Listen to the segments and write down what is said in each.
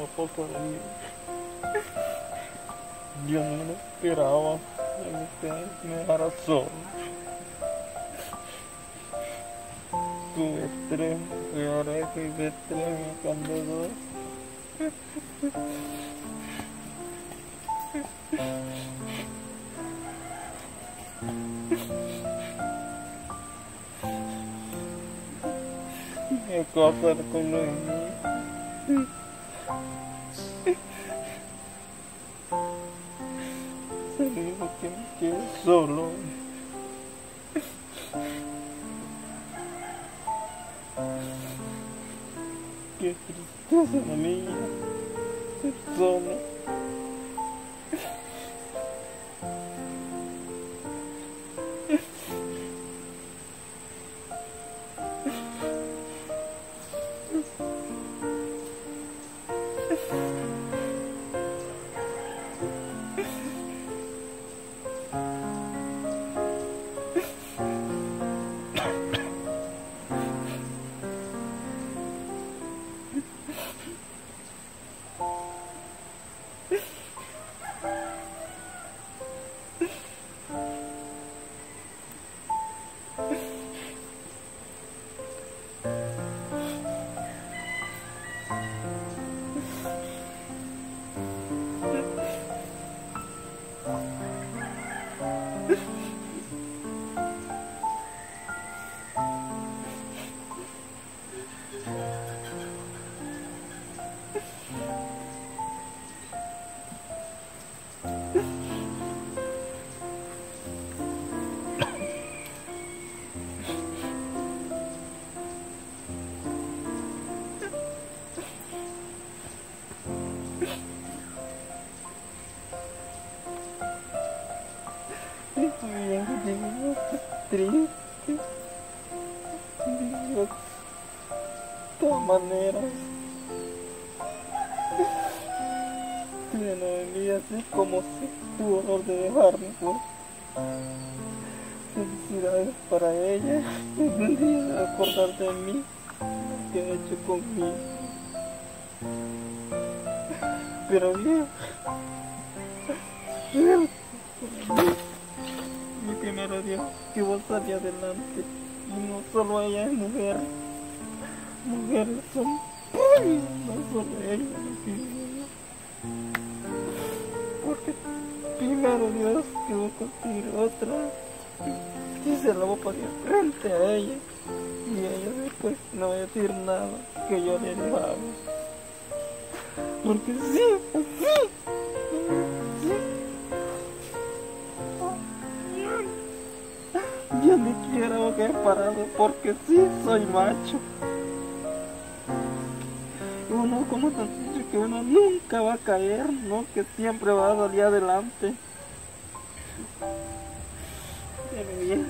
a poco de mí. Yo no lo esperaba que usted me dejara solo. Tuve lloré, fui de estrés, me cambió Me. Se dijo que me quedé solo. Qué tristeza la mía. Triste. De todas maneras. Que no venía así como si tuvo honor de dejarme, pues. Felicidades para ella. Un día de mí. Que ha hecho conmigo. Pero bien. Primero Dios, que vos salí adelante. Y no solo ella es mujer. Mujeres son puños, no solo ella. Porque primero Dios que voy a conseguir otra. Y se la voy a poner frente a ella. Y ella después no va a decir nada que yo le dejado. Porque sí. Sí. Quiero que he parado porque sí soy macho. Uno como han dicho que uno nunca va a caer, ¿no? Que siempre va a salir adelante. Bien.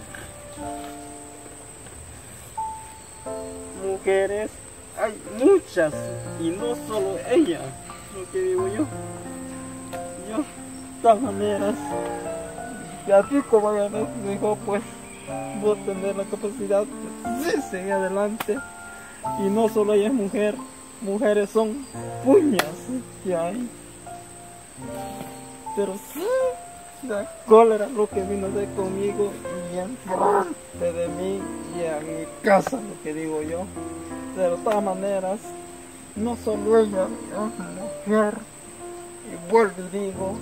Mujeres hay muchas y no solo ella, lo que digo yo. Yo, de todas maneras, y así como ella me dijo, pues vos tener la capacidad de seguir adelante. Y no solo ella es mujer, mujeres son puñas que hay. Pero sí, la cólera lo que vino hacer conmigo y enfrente de mí y a mi casa, lo que digo yo. De todas maneras, no solo ella es mujer. Y vuelvo y digo,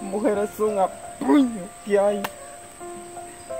mujeres son a puño que hay.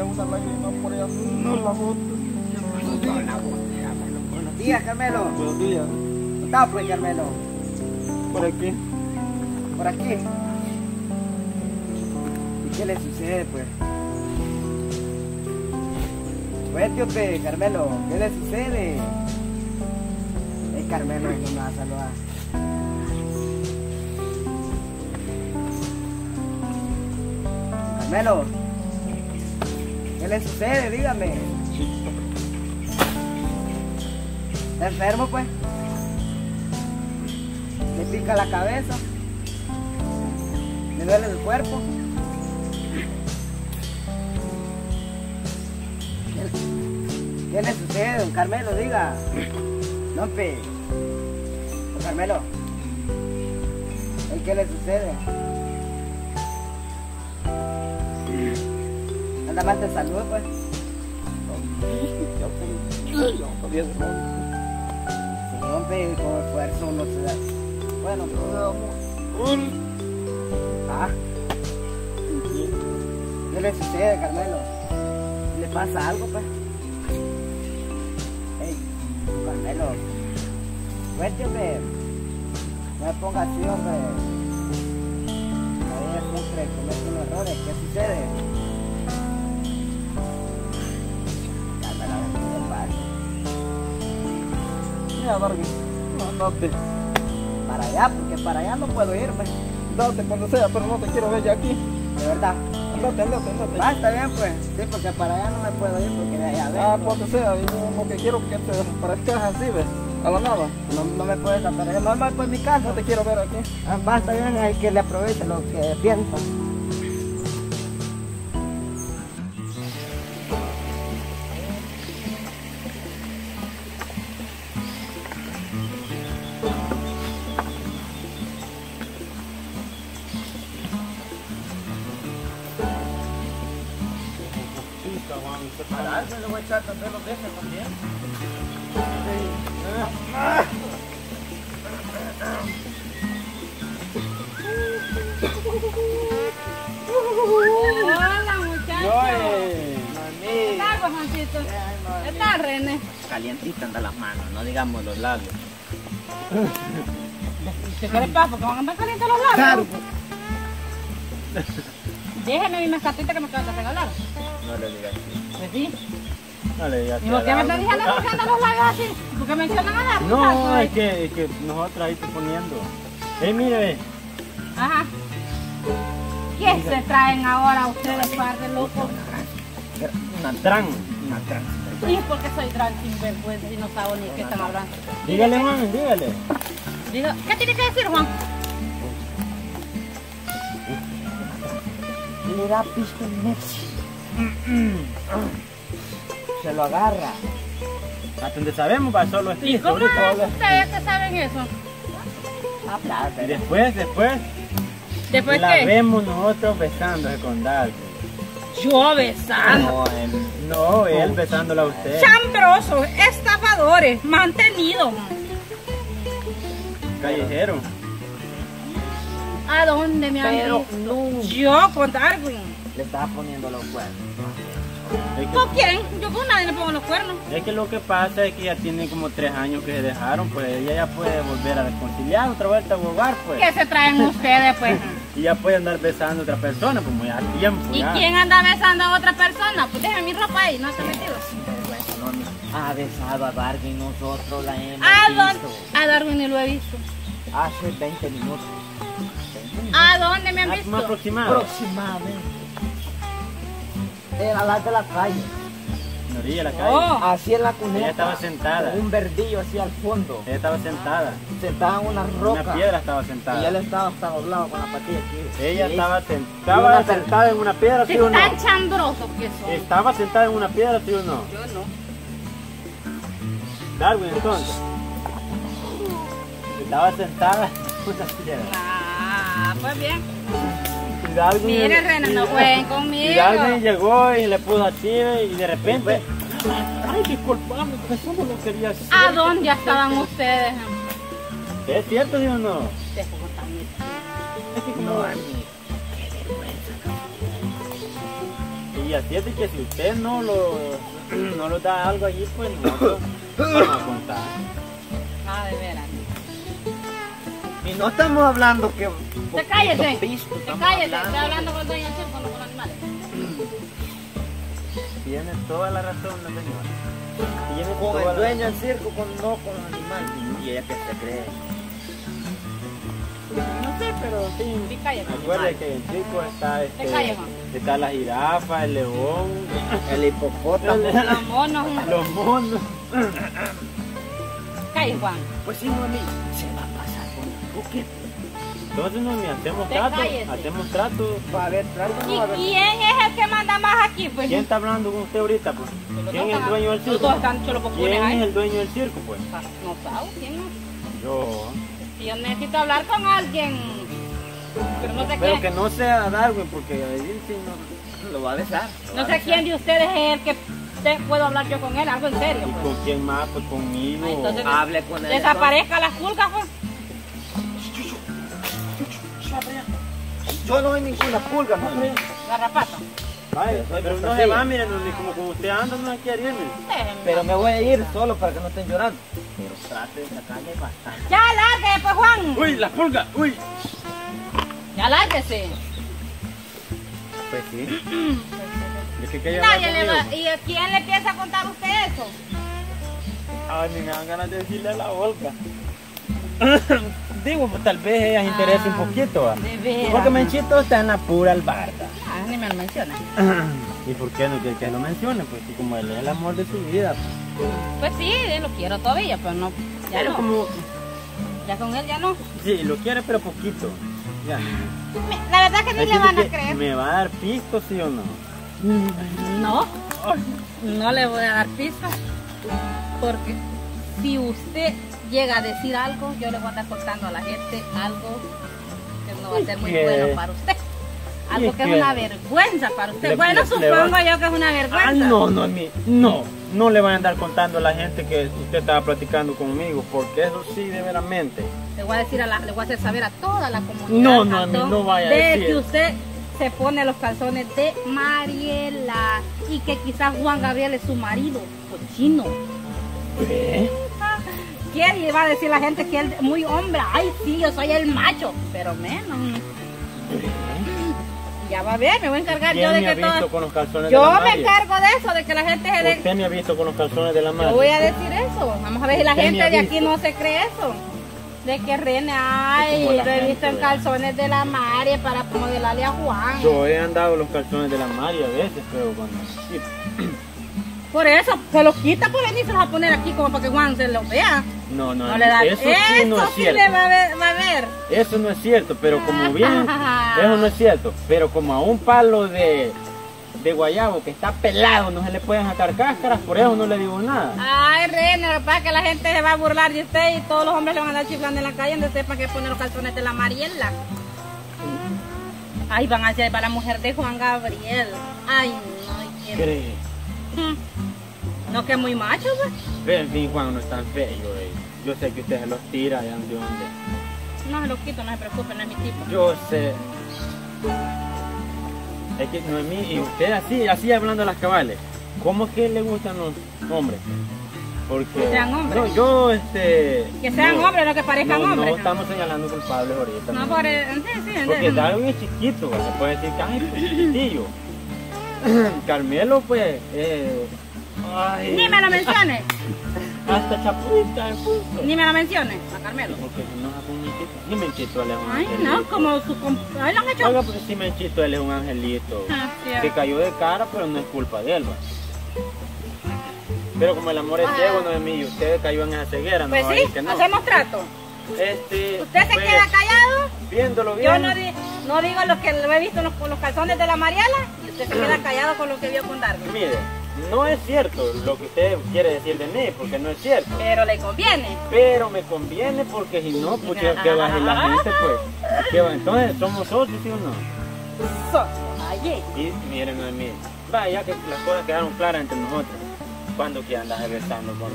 Una lágrima por ella no la. No la bueno, buenos días. Carmelo. Buenos días. ¿Cómo está, pues, Carmelo? Por aquí. Por aquí. ¿Y qué le sucede, pues? Cuéntame, Carmelo, ¿qué le sucede? Es Carmelo que me va a saludar. Carmelo, ¿qué le sucede? Dígame. ¿Está enfermo, pues? ¿Le pica la cabeza? ¿Le duele el cuerpo? ¿Qué, le sucede, don Carmelo? Diga. No, pe. Don Carmelo. ¿Y ¿Qué le sucede? Anda mal de salud, pues. Sí, hombre, con esfuerzo uno se da. Bueno, ah, ¿qué le sucede, Carmelo? ¿Le pasa algo, pues? Ey, Carmelo, cuénteme. No me ponga así, hombre. La vida siempre comete errores. ¿Qué sucede? Mira, Darwin. No, date. Para allá, porque para allá no puedo irme. Date cuando sea, pero no te quiero ver ya aquí. De verdad. Andate, andate, andate. Va, está bien, pues. Sí, porque para allá no me puedo ir porque de allá Ah, vengo. cuando sea, yo que quiero que te parezcas así, ¿ves? A la nada. No, no me puedes aparecer. No me voy por mi casa. No te quiero ver aquí. Ah, va, está bien, hay que le aproveche lo que piensa. Los dejes también. Hola muchachos. ¿Qué Mami. tal, pues, Juancito? ¿Qué tal, René? Calientita anda las manos, no digamos los labios. ¿Qué les pasa? Porque van a andar calientes los labios. Déjeme mi mascatita que me acabas de regalar. No le digas. Pues sí. ¿Y por qué me están diciendo andan los labios así? ¿Por qué mencionan a dar? No, es que, es que nosotros ahí te poniendo. Eh, mire, Ajá. ¿Qué se traen ahora ustedes, par de locos? una tran. Una tranza. ¿Y por qué soy drag sin vergüenza y no saben ni qué están hablando? Dígale, Juan, dígale. ¿Qué tiene que decir, Juan? Le da pisto Messi. Se lo agarra. Hasta donde sabemos va solo ¿Y esto. cómo ustedes que saben eso? Habla, Y después, después, ¿Después la qué? vemos nosotros besándose con Darwin. Yo besando. No, em, No, él besándola a usted. Chambrosos, estafadores, mantenidos. Callejero. ¿A dónde me han Pero visto? no. Yo con Darwin. Le estaba poniendo los cuernos. Es ¿Con que, quién? Yo con nadie le pongo los cuernos. es que lo que pasa es que ya tiene como tres años que se dejaron, pues ella ya puede volver a reconciliar, otra vuelta a jugar, pues. ¿Qué se traen ustedes, pues? Y ya puede andar besando a otra persona, pues muy a tiempo. ¿Y ya. quién anda besando a otra persona? Pues déjame mi ropa ahí, no se metido. Ha besado a Darwin, nosotros la hemos ¿A visto. dónde? A Darwin ni lo he visto. Hace 20 minutos. 20 minutos. ¿A dónde me han visto? Más aproximado. Aproximadamente. Era la de la calle. En la orilla de la calle. Oh. Así en la cuneta. Ella estaba sentada. Un verdillo así al fondo. Ella estaba sentada. Sentada en una En roca. Una piedra estaba Y sentada. él estaba hasta doblado con la patilla aquí. Ella Y estaba Y sentada, una per- sentada en una piedra, ¿sí o no? Tan chambrosos que son. Estaba sentada en una piedra, ¿sí o no? Yo no. Darwin, entonces. Estaba sentada en una piedra. Ah, pues bien. Y Darwin, Mire, René, no jueguen y conmigo. Darwin llegó y le puso así y de repente. Ay, disculpame, eso no lo quería hacer. ¿A dónde estaban ustedes? ¿Es cierto, sí o no? También. No. Y y así es de que si usted no lo, no lo da algo allí, pues nosotros vamos a contar. Ah, de veras. Y no estamos hablando que. Te poquito pisto, Te estamos cállese. Estoy hablando- hablando con el dueño del circo, no con los animales. Tiene toda la razón la señora. Tiene Con el dueño del circo, con, no con los animales. Y ella que se cree. No sé, pero sí. Sí, cállate. Recuerde que en Chico está, este, Te calles, está la jirafa, el león, El hipopótamo. Los monos. los monos. Cállate, Juan. Pues sí, mami, se va a pasar con el buque. Entonces no, ni hacemos Te trato, cállese. hacemos trato. Va a haber trato, no va a ¿Y quién es el que manda más aquí? Pues ¿Quién está hablando con usted ahorita? Pues? ¿Quién es el dueño del circo? están ¿Quién es el dueño del circo? Pues No sabe, ¿quién no? yo. Si yo necesito hablar con alguien, pero no sé Pero quién. que no sea Darwin, porque ahí sí no. Lo va a besar. No sé quién de ustedes es el que te- puedo hablar yo con él, algo en serio. ¿Y pues. con quién más? Pues conmigo. Ah, entonces- Hable con él. Desaparezca las pulgas, pues. Yo no hay ninguna pulga. Garrapata. Vaya, Soy pero no se profesor. va, miren, ni como como usted anda, no quiere irme. Déjenme. Pero me voy a ir solo para que no estén llorando. Pero trate de sacarle bastante. Ya lárguese, pues, Juan. ¡Uy, la pulga! ¡Uy! Ya lárguese. Pues sí. ¿De qué quería Nadie hablar le va. ¿Y a quién le piensa a contar usted eso? Ay, ni me dan ganas de decirle a la Olga. Digo, pues, tal vez ella se interese un Ah, poquito. ¿va? De veras. Porque Menchito está en la pura albarda. Ah, ni me lo menciona. ¿Y por qué no quiere que lo mencione? Pues sí, como él es el amor de su vida. Pues sí, lo quiero todavía, pero no. Ya Pero no. como, Ya con él ya no. sí, lo quiere, pero poquito. Ya. La verdad que ni le que van a que creer. ¿Me va a dar pisto, sí o no? No, no le voy a dar pista. Porque si usted llega a decir algo, yo le voy a estar contando a la gente algo que no va a ser muy bueno para usted. Algo ¿Y que es una vergüenza para usted. Le- bueno, le- supongo yo que es una vergüenza. Ah, no, no, mi, no. No le van a andar contando a la gente que usted estaba platicando conmigo, porque eso sí, de veramente. Le voy a decir a la, le voy a hacer saber a toda la comunidad. No, no, a no vaya a de decir. que usted se pone los calzones de Mariela y que quizás Juan Gabriel es su marido, cochino. ¿Qué? ¿Quién iba a decir la gente que él es muy hombre? Ay, sí, yo soy el macho, pero menos. Ya va a ver, me voy a encargar yo ¿Quién de me ha que visto todo. con los calzones Yo de la me encargo de eso, de que la gente se dé. Usted me ha visto con los calzones de la madre. Yo voy a decir eso. Vamos a ver si la gente ha de aquí visto. no se cree eso. De que René, ay, Como la lo he visto en calzones de la María para modelarle a Juan. Yo he andado los calzones de la María a veces, pero cuando... sí, Por eso, se los quita por venirse a poner aquí como para que Juan se los vea. No, no, No le da. eso sí no es sí cierto. le va a ver. Va a ver. Eso no es cierto, pero como bien, eso no es cierto. Pero como a un palo de, de guayabo que está pelado no se le pueden sacar cáscaras, por eso no le digo nada. Ay, René, para que la gente se va a burlar de usted y todos los hombres le van a andar chiflando en la calle donde sepan que pone los calzones de la Mariela. Ay, van a hacer para la mujer de Juan Gabriel. Ay, no, ay, qué- ¿Cree? Mm. No, que es muy macho, pues. En fin, Juan no es tan feo. eh. Yo sé que usted se los tira de donde. No se lo quito, no se preocupe, no es mi tipo. Yo sé. Es que Noemí, y usted así, así hablando de las cabales, ¿cómo es que le gustan los hombres? Porque. Que sean hombres. No, yo este. Que sean no, hombres, no que parezcan no, hombres. No estamos señalando culpables ahorita. No, por el... Sí, sí, Porque sí. Darwin es chiquito, ¿va? se puede decir que ay, pues, chiquitillo. Carmelo, pues, eh, ay, Ni me lo mencione, hasta chapulita ni me lo mencione, a Carmelo. Porque no un Menchito, él es un Ay, angelito. no, como su... Ay, lo han hecho. Oiga, porque Menchito él es un angelito. Ah, sí, Que cayó de cara, pero no es culpa de él, ¿va? Pero como el amor es Ah. ciego, no es mío, usted cayó en esa ceguera, Pues no decir sí, que no. hacemos trato. Este, Usted se pues, queda callado, Viéndolo bien. yo no, di- no digo lo que lo he visto en los, con los calzones de la Mariela y usted se queda callado con lo que vio con Darwin. Mire, no es cierto lo que usted quiere decir de mí, porque no es cierto. Pero le conviene. Pero me conviene porque si no, pues ¿qué qué va a decir la gente, pues? ¿Qué va? Entonces, ¿somos socios, sí o no? Socios, allí. Y miren, no mío. Vaya que las cosas quedaron claras entre nosotros. Cuando que andas besando por?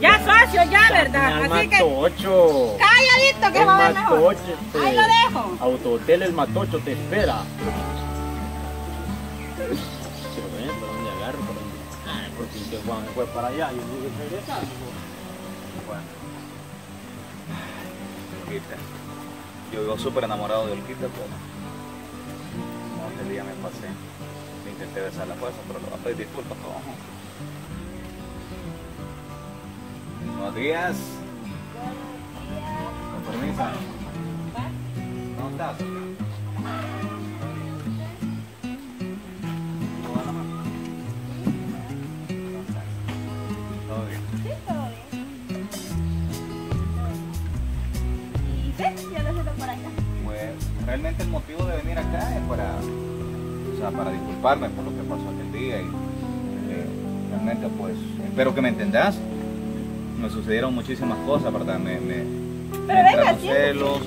Ya socio, ya, ¿verdad? Así que matocho. calladito que El va a ver mejor. matocho. este, Ahí lo dejo. Autohotel El Matocho te espera. Y que Juan fue para allá y yo que regresar. Bueno. Olguita. Yo vivo súper enamorado de Olguita, pero no, ese día me pasé. Me intenté besar la fuerza, pero le voy a pedir disculpas a todos. Buenos días. Con permiso. Disculparme por lo que pasó aquel día y eh, realmente pues espero que me entendas. Me sucedieron muchísimas cosas, ¿verdad? Me, me, me entraron celos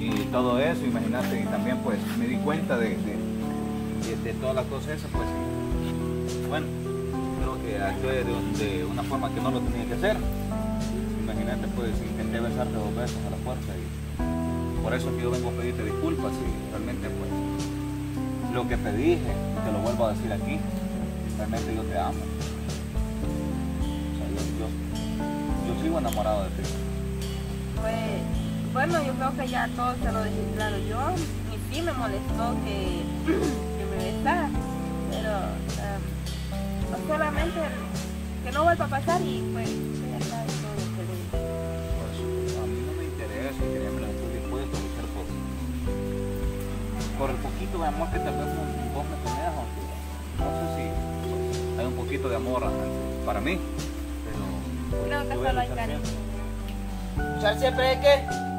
y todo eso, imagínate, y también pues me di cuenta de, de, de- de todas las cosas esas, pues bueno, creo que actué de, de una forma que no lo tenía que hacer. Imagínate, pues intenté besarte dos veces a la fuerza y por eso es que yo vengo a pedirte disculpas y realmente pues lo que te dije, te lo vuelvo a decir aquí, realmente yo te amo. O sea, yo, yo, yo sigo enamorado de ti. Pues, bueno, yo creo que ya todo se lo dije claro yo. Y sí me molestó que, que me besara, pero em, solamente que no vuelva a pasar y pues ya está todo lo que le dije. Pues a mí no me interesa por el poquito de amor que tal vez vos me tenés, no sé si hay un poquito de amor para mí, pero Creo que solo hay cariño. ¿Luchar siempre de qué?